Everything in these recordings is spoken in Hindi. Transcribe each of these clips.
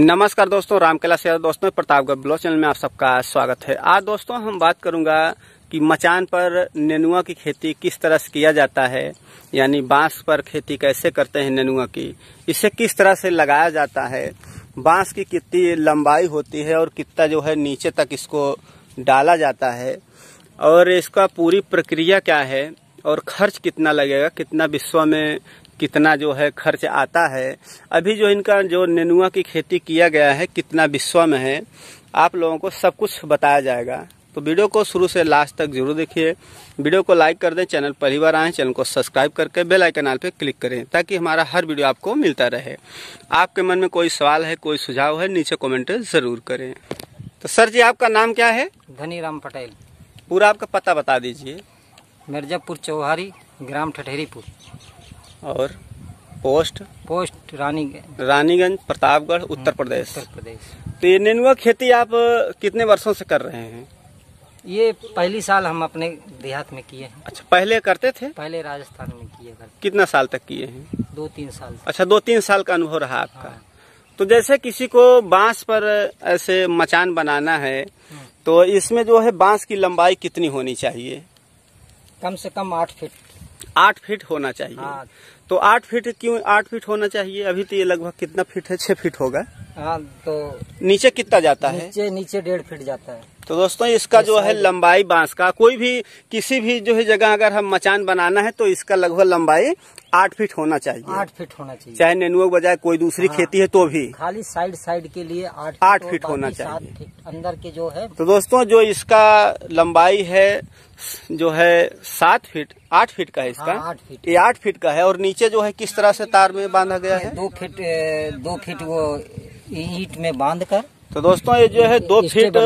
नमस्कार दोस्तों राम रामकला से दोस्तों प्रतापगढ़ ब्लॉग चैनल में आप सबका स्वागत है। आज दोस्तों हम बात करूँगा कि मचान पर नेनुआ की खेती किस तरह से किया जाता है, यानी बाँस पर खेती कैसे करते हैं नेनुआ की, इसे किस तरह से लगाया जाता है, बाँस की कितनी लंबाई होती है और कितना जो है नीचे तक इसको डाला जाता है, और इसका पूरी प्रक्रिया क्या है, और खर्च कितना लगेगा, कितना विश्व में कितना जो है खर्च आता है। अभी जो इनका जो नेनुआ की खेती किया गया है कितना विश्व में है आप लोगों को सब कुछ बताया जाएगा। तो वीडियो को शुरू से लास्ट तक ज़रूर देखिए। वीडियो को लाइक कर दें चैनल पहली बार आए चैनल को सब्सक्राइब करके बेल आइकन आल पे क्लिक करें ताकि हमारा हर वीडियो आपको मिलता रहे। आपके मन में कोई सवाल है कोई सुझाव है नीचे कमेंट ज़रूर करें। तो सर जी आपका नाम क्या है? धनी राम पटेल। पूरा आपका पता बता दीजिए। मिर्जापुर चौहारी ग्राम ठठेरीपुर। और पोस्ट? पोस्ट रानीगंज। रानीगंज प्रतापगढ़ उत्तर प्रदेश। उत्तर प्रदेश। तो ये नेनुआ खेती आप कितने वर्षों से कर रहे हैं? ये पहली साल हम अपने देहात में किए हैं। अच्छा पहले करते थे? पहले राजस्थान में किए घर कितना साल तक किए हैं? दो तीन साल अच्छा दो तीन साल का अनुभव रहा आपका। हाँ। तो जैसे किसी को बाँस पर ऐसे मचान बनाना है। तो इसमें जो है बाँस की लंबाई कितनी होनी चाहिए? कम से कम आठ फीट। आठ फीट होना चाहिए। हाँ। तो आठ फीट क्यों आठ फीट होना चाहिए? अभी तो ये लगभग कितना फीट है? छह फीट होगा। हाँ तो नीचे कितना जाता है? नीचे नीचे डेढ़ फीट जाता है। तो दोस्तों इसका जो है लंबाई बाँस का कोई भी किसी भी जो है जगह अगर हम मचान बनाना है तो इसका लगभग लंबाई आठ फीट होना चाहिए। आठ फीट होना चाहिए। चाहे नेनुआ बजाय कोई दूसरी हाँ। खेती है तो भी। खाली साइड साइड के लिए आठ आठ फीट होना चाहिए। अंदर के जो है। तो दोस्तों जो इसका लंबाई है जो है सात फीट आठ फीट का है इसका। हाँ, आठ फीट। ये आठ फीट का है और नीचे जो है किस तरह से तार में बांधा गया है? दो फीट दो फीट वो ईंट में बाँध कर तो दोस्तों ये जो है दो फीट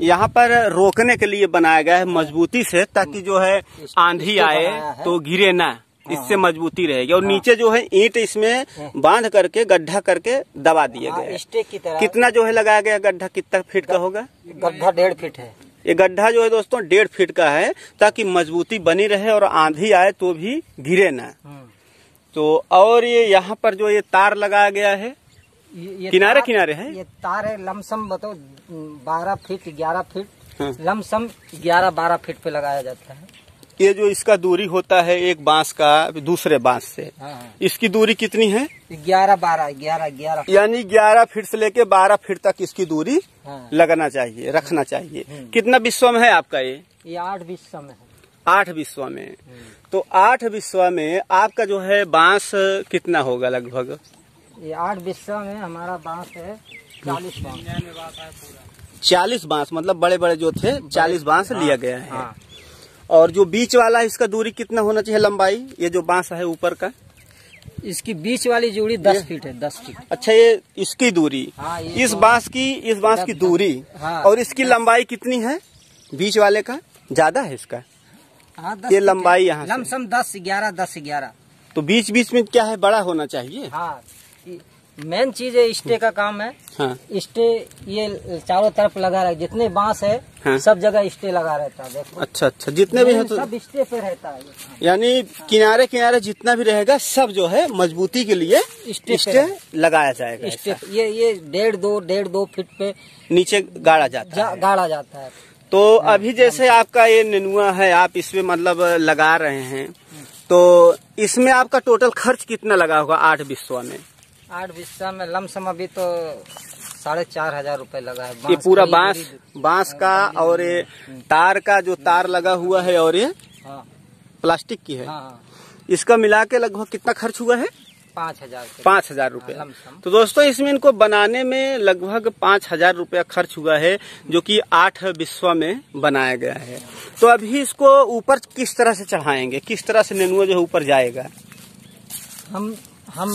यहाँ पर रोकने के लिए बनाया गया है मजबूती से ताकि जो है आंधी आए तो गिरे ना इससे मजबूती रहेगी। और नीचे जो है ईंट इसमें बाँध करके गड्ढा करके दबा दिए हाँ, गए स्टे की तरह। कितना जो है लगाया गया गड्ढा कितना फीट का होगा? गड्ढा डेढ़ फीट है। ये गड्ढा जो है दोस्तों डेढ़ फीट का है ताकि मजबूती बनी रहे और आंधी आए तो भी गिरे ना। तो और ये यहाँ पर जो ये तार लगाया गया है ये, किनारे किनारे है? ये तार है लमसम बताओ बारह फीट ग्यारह फीट। हाँ। लमसम ग्यारह बारह फीट पे लगाया जाता है। ये जो इसका दूरी होता है एक बाँस का दूसरे बाँस से। हाँ। इसकी दूरी कितनी है? ग्यारह बारह ग्यारह ग्यारह। यानी 11 फीट से लेके 12 फीट तक इसकी दूरी हाँ। लगना चाहिए रखना चाहिए। हम्म। कितना विश्व में है आपका ये? ये आठ विश्व में है। आठ विश्व में। तो आठ विश्व में आपका जो है बाँस कितना होगा लगभग? ये आठ बीस में हमारा बाँस है चालीस बाँस। चालीस बाँस मतलब बड़े बड़े जो थे चालीस बाँस लिया गया है। हाँ। और जो बीच वाला है, इसका दूरी कितना होना चाहिए लंबाई? ये जो बाँस है ऊपर का? इसकी बीच वाली जोड़ी दस फीट है दस फीट। अच्छा ये इसकी दूरी। हाँ, ये इस बाँस की इस बाँस की दूरी। हाँ। और इसकी लंबाई कितनी है? बीच वाले का? ज़्यादा है इसका। हाँ ये लंबाई यहाँ लमसम दस ग्यारह दस ग्यारह। तो बीच बीच में क्या है? बड़ा होना चाहिए। हाँ। मेन चीज़ है स्टे का काम है। हाँ। स्टे ये चारों तरफ़ लगा रहे जितने बाँस है हाँ। सब जगह स्टे लगा रहता है देखो। अच्छा अच्छा जितने भी हैं तो सब स्टे पे रहता है। यानी किनारे किनारे जितना भी रहेगा सब जो है मजबूती के लिए स्टे स्टे लगाया जाएगा स्टे ये ये डेढ़ दो डेढ़ दो फीट पे नीचे गाड़ा जाता जा, है। गाड़ा जाता है। तो अभी जैसे आपका ये नेनुआ है आप इसमें मतलब लगा रहे हैं तो इसमें आपका टोटल खर्च कितना लगा होगा आठ विश्व में? आठ बिस्सा में लमसम अभी तो साढ़े चार हज़ार रूपए लगा है। ये पूरा बाँस बाँस का और ये तार का जो तार लगा हुआ है और ये हाँ। प्लास्टिक की है। हाँ हाँ। इसका मिला के लगभग कितना खर्च हुआ है? पाँच हज़ार पाँच हज़ार रूपया। तो दोस्तों इसमें इनको बनाने में लगभग पाँच हज़ार रूपया खर्च हुआ है जो कि आठ विश्व में बनाया गया है। तो अभी इसको ऊपर किस तरह से चढ़ाएँगे? किस तरह से नेनुआ जो है ऊपर जाएगा? हम हम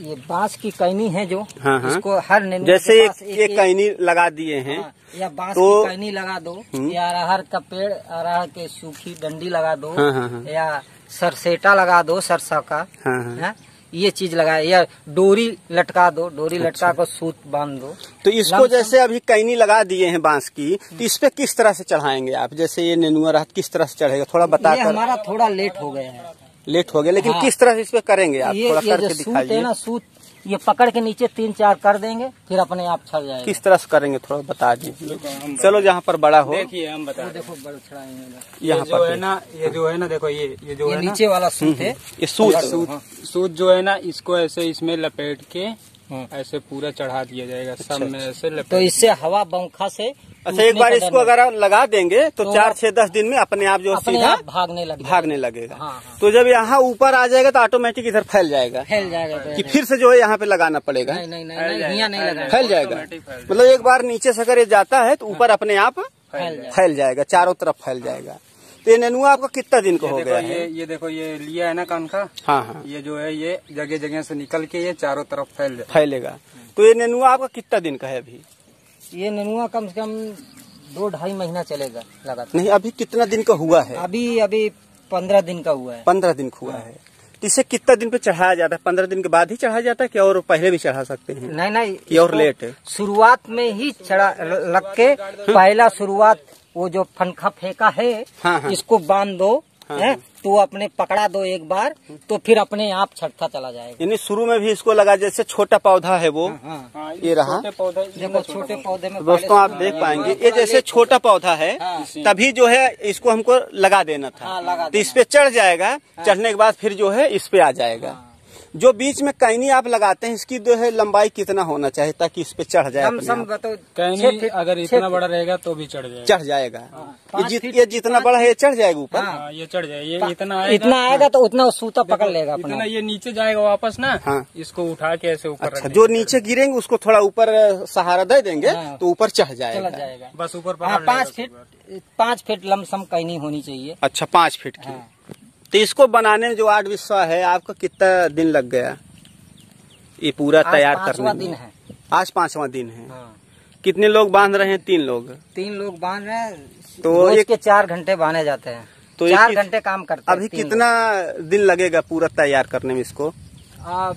ये- बाँस की कैनी है जो हाँ, हाँ। इसको हर जैसे के एक एक कैनी लगा दिए हैं हाँ, या बाँस तो- की कैनी लगा दो हम्म। या अरहर का पेड़ अरहर के सूखी डंडी लगा दो हाँ, हाँ, हाँ। या सरसेटा लगा दो सरसा का हाँ हाँ हाँ, ये चीज़ लगाए या डोरी लटका दो डोरी अच्छा। लटका कर सूत बाँध दो तो इसको जैसे अभी कैनी लगा दिए हैं बाँस की तो इस पे किस तरह से चढ़ाएँगे आप जैसे ये नेनुआ रहा किस तरह से चढ़ेगा थोड़ा बता हमारा थोड़ा लेट हो गया है लेट हो गया लेकिन हाँ। किस तरह से इस पे करेंगे आप? ये थोड़ा ये करके दिखाइए। ना सूत ये पकड़ के नीचे तीन चार कर देंगे फिर अपने आप छड़ जाएगा। किस तरह से करेंगे थोड़ा बता दीजिए। चलो जहाँ पर बड़ा हो। देखिए हम बता देखो यहाँ पर है ना ये जो है ना देखो ये ये जो ये है नीचे वाला सूत है। ये सूत सूत सूत जो है ना इसको ऐसे इसमें लपेट के हम्म। ऐसे पूरा चढ़ा दिया जाएगा अच्छा, सब में ऐसे तो इससे हवा बंखा से अच्छा एक बार इसको अगर आप लगा देंगे तो तो चार छह दस दिन में अपने आप जो अपने सीधा आप भागने लग भागने लगेगा। हाँ, हाँ। तो जब यहाँ ऊपर आ जाएगा तो ऑटोमेटिक इधर फैल जाएगा। फैल जाएगा कि फिर से जो है यहाँ पे लगाना पड़ेगा। नहीं नहीं नहीं नहीं यहाँ नहीं लगा फैल जाएगा। मतलब एक बार नीचे से अगर ये जाता है तो ऊपर अपने आप फैल जाएगा। फैल जाएगा चारों तरफ़ फैल जाएगा। तो ये नेनुआ आपका कितना दिन का हो ये गया ये ये देखो ये लिया है ना कान का? हाँ हाँ। ये जो है ये जगह जगह से निकल के ये चारों तरफ़ फैल फैलेगा। तो ये नेनुआ आपका कितना दिन का है अभी? ये नेनुआ कम से कम दो ढाई महीना चलेगा लगातार। नहीं अभी कितना दिन का हुआ है? अभी अभी पंद्रह दिन का हुआ है। पंद्रह दिन का हुआ है। तो इसे कितना दिन पे चढ़ाया जाता है? पंद्रह दिन के बाद ही चढ़ाया जाता है कि और पहले भी चढ़ा सकते हैं? नहीं नहीं कि और लेट है? शुरुआत में ही चढ़ा लग के पहला शुरुआत वो जो फनखा फेंका है हाँ, हाँ। इसको बाँध दो हाँ, है? हाँ। तो अपने पकड़ा दो एक बार तो फिर अपने आप छटता चला जाएगा। यानी शुरू में भी इसको लगा जैसे छोटा पौधा है वो। हाँ हाँ, ये रहा। छोटे पौधे देखो छोटे पौधे। में दोस्तों आप देख पाएँगे। ये जैसे छोटा पौधा है। तभी जो है इसको हमको लगा देना था। तो इस पे चढ़ जाएगा चढ़ने के बाद फिर जो है इस पे आ जाएगा। जो बीच में कैनी आप लगाते हैं इसकी जो है लंबाई कितना होना चाहिए ताकि इस पे चढ़ जाए फीट- अगर इतना बड़ा रहेगा तो भी चढ़ जाएगा। चढ़ जाएगा। ये, जित, ये जितना बड़ा है ये चढ़ जाएगा ऊपर? हाँ। हाँ, ये चढ़ जाएगा। ये इतना आएगा इतना आएगा तो उतना सूता पकड़ लेगा अपना। ये नीचे जाएगा वापस ना हाँ। इसको उठा के ऐसे ऊपर अच्छा जो नीचे गिरेंगे उसको थोड़ा ऊपर सहारा दे देंगे हाँ। तो ऊपर चढ़ जाएगा। जाएगा। बस ऊपर हाँ पाँच फीट पाँच फीट लमसम कहीं होनी चाहिए। अच्छा पाँच फीट की। हाँ। तो इसको बनाने में जो आठ विश्वा है आपका कितना दिन लग गया? ये पूरा तैयार करने दिन है। आज पांचवा दिन है। हाँ। कितने लोग बाँध रहे हैं? तीन लोग। तीन लोग बाँध रहे हैं। तो एक- के चार घंटे बांधे जाते हैं। तो चार घंटे काम करते हैं अभी कितना दिन लगेगा पूरा तैयार करने में इसको। आ,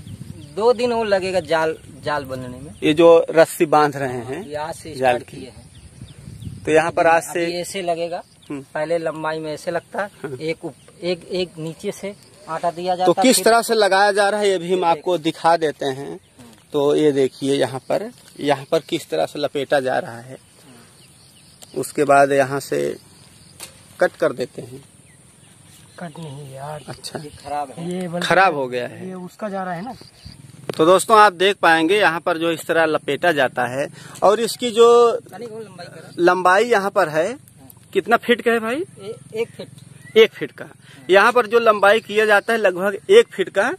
दो दिन और लगेगा जाल जाल बनने में। ये जो रस्सी बाँध रहे हैं ये आज से जाल की। हैं। तो यहाँ पर आज से ऐसे लगेगा। हम्म। पहले लंबाई में ऐसे लगता है। एक उप- एक एक नीचे से आटा दिया जाता तो किस तरह से लगाया जा रहा है ये भी हम आपको दिखा देते हैं। तो ये देखिए यहाँ पर यहाँ पर किस तरह से लपेटा जा रहा है। उसके बाद यहाँ से कट कर देते हैं। कट नहीं यार अच्छा। ये खराब है। ये खराब हो गया है। ये उसका जा रहा है ना। तो दोस्तों आप देख पाएँगे यहाँ पर जो इस तरह लपेटा जाता है। और इसकी जो लंबाई यहाँ पर है कितना फिट का है भाई? ए, एक फीट। एक फीट का। यहाँ पर जो लंबाई किया जाता है लगभग एक फीट का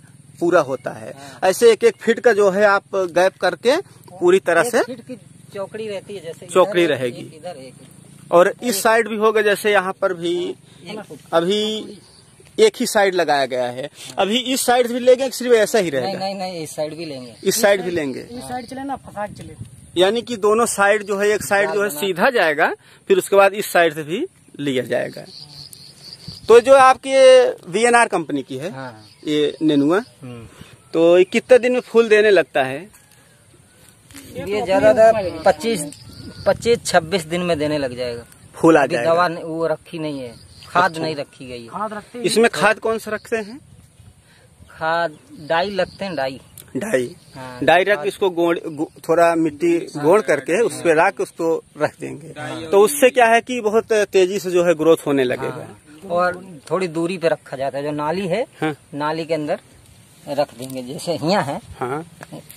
पूरा होता है। ऐसे एक एक फीट का जो है आप गैप करके पूरी तरह से चौकड़ी रहती है जैसे चौकड़ी रहेगी। इधर एक। और इस साइड भी होगा जैसे यहाँ पर भी अभी एक ही साइड लगाया गया है। अभी इस साइड भी लेंगे सिर्फ़ ऐसा ही रहेगा? नहीं नहीं इस साइड भी लेंगे। इस साइड भी लेंगे। इस साइड चले ना फसाक चले। यानी कि दोनों साइड जो है एक साइड जो है सीधा जाएगा फिर उसके बाद इस साइड से भी लिया जाएगा। तो जो आपकी वीएनआर कंपनी की है हाँ। ये नेनुआ हम्म। तो ये कितने दिन में फूल देने लगता है? ये ज़्यादातर पच्चीस पच्चीस छब्बीस दिन में देने लग जाएगा। फूल आ जाएगा। दवा नहीं- वो रखी नहीं है। खाद अच्छा। नहीं रखी गई है। इसमें खाद कौन सा रखते हैं? खाद डाई लगते हैं डाई। डाई। हाँ, डाई रख इसको गोड़ गो- थोड़ा मिट्टी गोड़ करके उस पर रख उसको रख देंगे। तो उससे क्या है कि बहुत तेज़ी से जो है ग्रोथ होने लगेगा। और थोड़ी दूरी पे रखा जाता है। जो नाली है हाँ। नाली के अंदर रख देंगे जैसे यहाँ है। हाँ।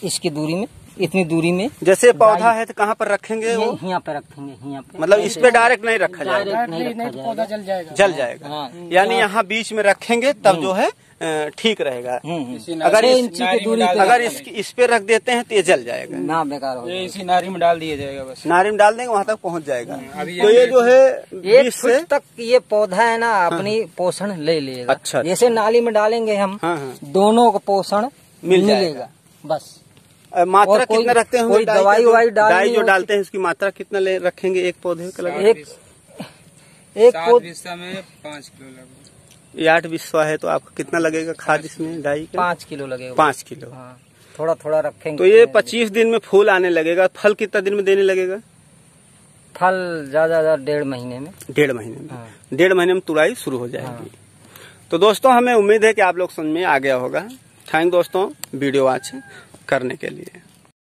इसकी दूरी में इतनी दूरी में? जैसे पौधा है तो कहाँ पर रखेंगे वो? यहाँ पे रखेंगे यहाँ पे मतलब इस पे डायरेक्ट नहीं रखा जाएगा। तो पौधा जल जाएगा। जल जाएगा। हाँ। यानी यहाँ बीच में रखेंगे तब जो है ठीक रहेगा। हम्म, हम्म। अगर नारी- इंची की दूरी अगर इस इस पे रख देते हैं तो ये जल जाएगा। ना बेकार हो ये। इसी नारी में डाल दिया जाएगा बस। नारी में डाल देंगे वहाँ तक पहुँच जाएगा। तो ये जो है एक फुट तक ये पौधा है ना अपनी पोषण ले लेगा। अच्छा, जैसे नाली में डालेंगे हम हाँ हाँ। दोनों को पोषण मिल जाएगा। मिलेगा। बस। मात्रा कितना रखते हैं कोई दवाई ववाई डालनी डाई जो डालते हैं उसकी मात्रा कितना ले रखेंगे एक पौधे का लगभग? एक एक में पाँच किलो लगभग। आठ विश्वा है तो आपको कितना लगेगा खाद इसमें डाई का? पाँच किलो लगेगा। पाँच किलो। हाँ थोड़ा थोड़ा रखेंगे। तो ये पच्चीस दिन में फूल आने लगेगा। फल कितना दिन में देने लगेगा? फल ज़्यादा ज़्यादा डेढ़ महीने में। डेढ़ महीने में। हाँ। डेढ़ महीने में तुड़ाई शुरू हो जाएगी। तो दोस्तों हमें उम्मीद है कि आप लोग समझ में आ गया होगा। थैंक दोस्तों वीडियो आज करने के लिए।